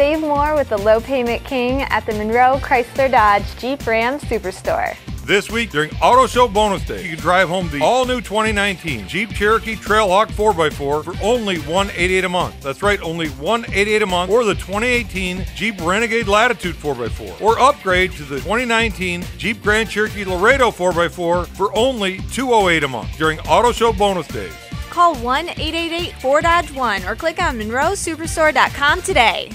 Save more with the low payment king at the Monroe Chrysler Dodge Jeep Ram Superstore. This week during Auto Show Bonus Day, you can drive home the all new 2019 Jeep Cherokee Trailhawk 4x4 for only one eighty-eight a month. That's right, only one eighty-eight a month, or the 2018 Jeep Renegade Latitude 4x4, or upgrade to the 2019 Jeep Grand Cherokee Laredo 4x4 for only two hundred eight a month during Auto Show Bonus Days. Call 1 888 4 Dodge 1 or click on MonroeSuperstore.com today.